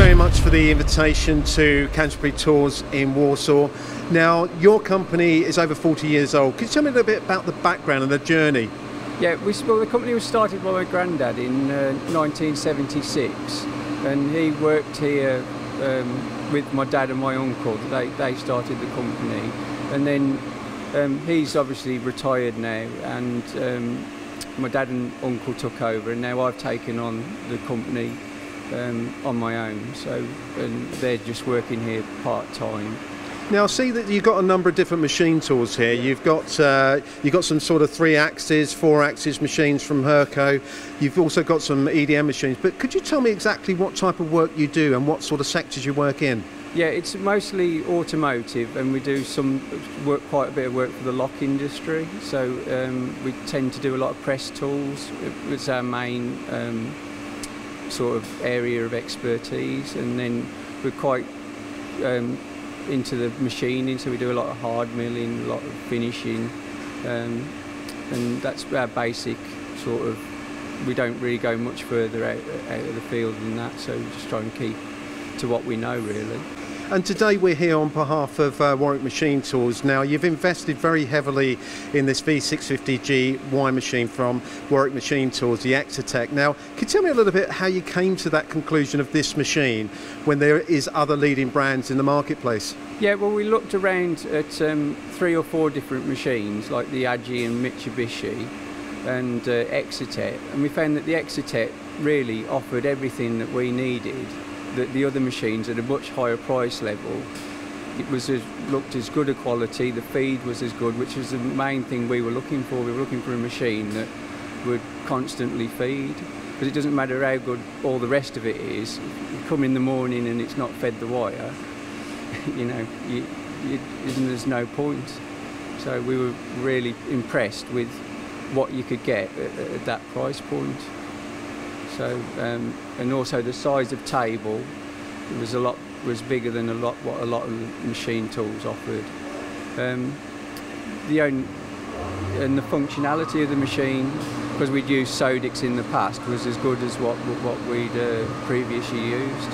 very much for the invitation to Canterbury Tools in Warsaw. Now, your company is over 40 years old. Could you tell me a little bit about the background and the journey? Yeah, we, well, the company was started by my granddad in uh, 1976, and he worked here um, with my dad and my uncle. They, they started the company, and then um, he's obviously retired now, and um, my dad and uncle took over, and now I've taken on the company um, on my own. So, and they're just working here part time. Now, I see that you've got a number of different machine tools here. You've got uh, you've got some sort of three axis, four axis machines from Hurco. You've also got some EDM machines. But could you tell me exactly what type of work you do and what sort of sectors you work in? Yeah, it's mostly automotive, and we do some work, quite a bit of work for the lock industry. So um, we tend to do a lot of press tools. It's our main um, sort of area of expertise, and then we're quite um, into the machining, so we do a lot of hard milling, a lot of finishing, um, and that's our basic sort of. We don't really go much further out, out of the field than that, so we just try and keep to what we know really. And today we're here on behalf of uh, Warwick Machine Tools. Now, you've invested very heavily in this V650G Y machine from Warwick Machine Tools, the Excetek. Now, can you tell me a little bit how you came to that conclusion of this machine when there is other leading brands in the marketplace? Yeah, well, we looked around at um, three or four different machines, like the Agie and Mitsubishi and uh, and we found that the Excetek really offered everything that we needed the, the other machines at a much higher price level. It was as, looked as good a quality, the feed was as good, which was the main thing we were looking for. We were looking for a machine that would constantly feed. Because it doesn't matter how good all the rest of it is, you come in the morning and it's not fed the wire, you know, you, you, there's no point. So we were really impressed with what you could get at, at that price point. So um, and also the size of table was a lot was bigger than a lot what a lot of machine tools offered. Um, the only, and the functionality of the machine, because we'd used Sodick in the past, was as good as what what we'd uh, previously used.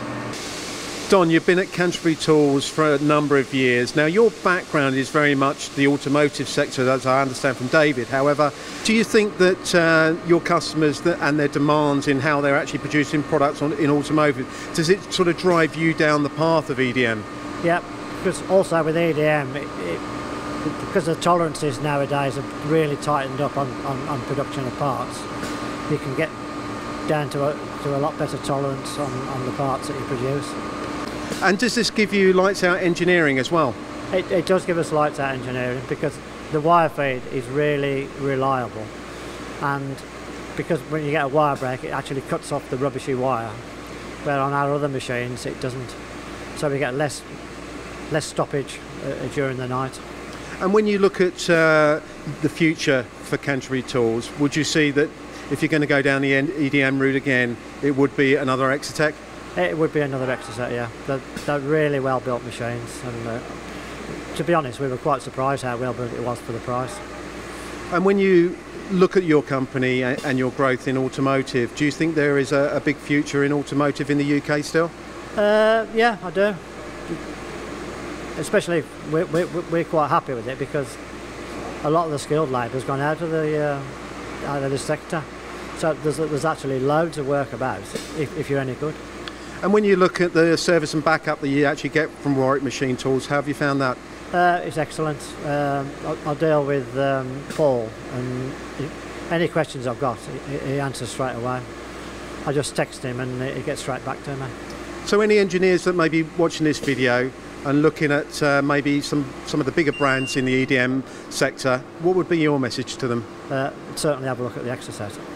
Don, you've been at Canterbury Tools for a number of years. Now, your background is very much the automotive sector, as I understand from David. However, do you think that uh, your customers and their demands in how they're actually producing products on, in automotive, does it sort of drive you down the path of EDM? Yeah, because also with EDM, it, it, because the tolerances nowadays are really tightened up on, on, on production of parts, you can get down to a, to a lot better tolerance on, on the parts that you produce. And does this give you lights out engineering as well? It, it does give us lights out engineering because the wire feed is really reliable and because when you get a wire break it actually cuts off the rubbishy wire where on our other machines it doesn't so we get less less stoppage uh, during the night. And when you look at uh, the future for Canterbury Tools, would you see that if you're going to go down the EDM route again, it would be another Excetek? It would be another Excetek, yeah. They're, they're really well built machines, and uh, to be honest, we were quite surprised how well built it was for the price. And when you look at your company and your growth in automotive, do you think there is a, a big future in automotive in the UK still? Uh, yeah, I do. Especially, we're, we're, we're, quite happy with it because a lot of the skilled labour has gone out of the uh, out of the sector. So there's, there's actually loads of work about if, if you're any good. And when you look at the service and backup that you actually get from Warwick Machine Tools, how have you found that? Uh, it's excellent. Um, I, I, deal with um, Paul, and any questions I've got, he, he, answers straight away. I just text him, and he gets straight back to me. So, any engineers that may be watching this video and looking at uh, maybe some, some of the bigger brands in the EDM sector, what would be your message to them? Uh, certainly have a look at the Excetek.